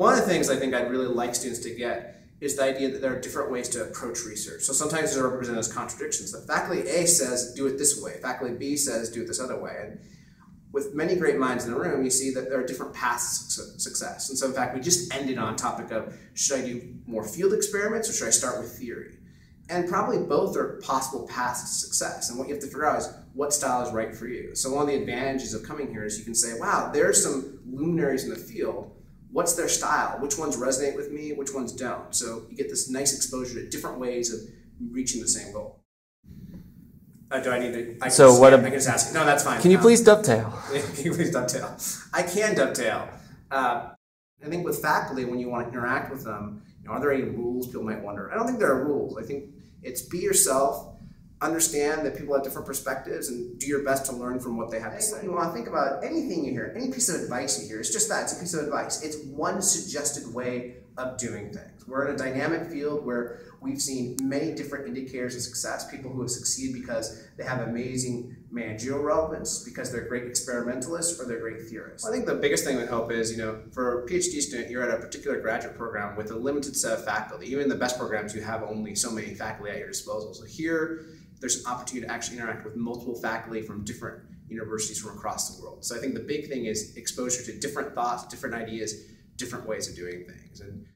One of the things I think I'd really like students to get is the idea that there are different ways to approach research. So sometimes they're represented as contradictions. That faculty A says, do it this way. Faculty B says, do it this other way. And with many great minds in the room, you see that there are different paths to success. And so in fact, we just ended on a topic of, should I do more field experiments or should I start with theory? And probably both are possible paths to success. And what you have to figure out is what style is right for you. So one of the advantages of coming here is you can say, wow, there's some luminaries in the field what's their style, which ones resonate with me, which ones don't. So you get this nice exposure to different ways of reaching the same goal. Uh, do I need to? I so just, what? I can just ask. No, that's fine. Can you um, please dovetail? can you please dovetail? I can dovetail. Uh, I think with faculty, when you want to interact with them, you know, are there any rules? People might wonder. I don't think there are rules. I think it's be yourself understand that people have different perspectives and do your best to learn from what they have to say. You want to think about anything you hear, any piece of advice you hear, it's just that, it's a piece of advice. It's one suggested way of doing things. We're in a dynamic field where we've seen many different indicators of success, people who have succeeded because they have amazing managerial relevance, because they're great experimentalists, or they're great theorists. I think the biggest thing with hope is, you know, for a PhD student, you're at a particular graduate program with a limited set of faculty. Even the best programs, you have only so many faculty at your disposal. So here, there's an opportunity to actually interact with multiple faculty from different universities from across the world. So I think the big thing is exposure to different thoughts, different ideas, different ways of doing things. And